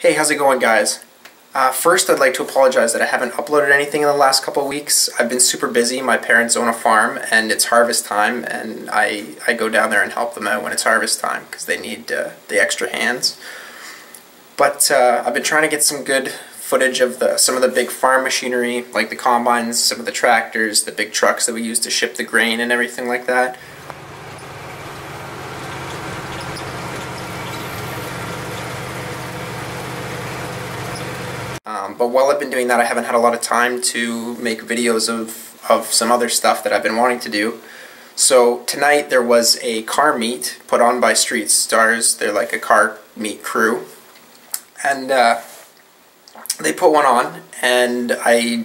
Hey, how's it going, guys? Uh, first, I'd like to apologize that I haven't uploaded anything in the last couple weeks. I've been super busy. My parents own a farm, and it's harvest time, and I, I go down there and help them out when it's harvest time because they need uh, the extra hands. But uh, I've been trying to get some good footage of the some of the big farm machinery, like the combines, some of the tractors, the big trucks that we use to ship the grain and everything like that. Um, but while I've been doing that, I haven't had a lot of time to make videos of, of some other stuff that I've been wanting to do. So tonight there was a car meet put on by Street Stars. They're like a car meet crew. And uh, they put one on, and I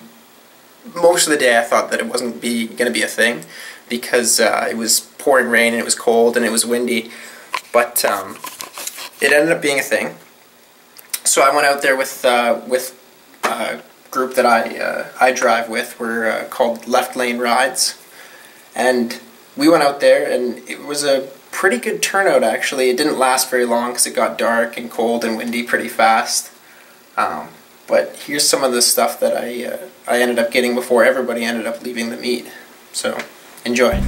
most of the day I thought that it wasn't be going to be a thing because uh, it was pouring rain and it was cold and it was windy. But um, it ended up being a thing. So I went out there with uh, with a group that I uh, I drive with. We're uh, called Left Lane Rides, and we went out there, and it was a pretty good turnout actually. It didn't last very long because it got dark and cold and windy pretty fast. Um, but here's some of the stuff that I uh, I ended up getting before everybody ended up leaving the meet. So enjoy.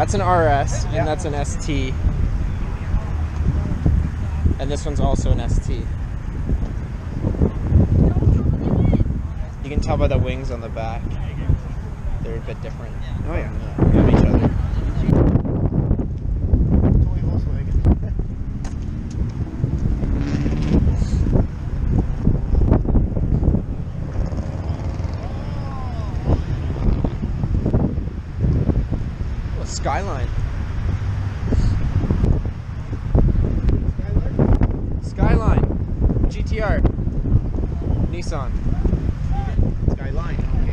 That's an RS, Yeah. and that's an ST. And this one's also an ST. You can tell by the wings on the back. They're a bit different. oh yeah. of each other. Skyline. Skyline. GTR. Nissan. Skyline.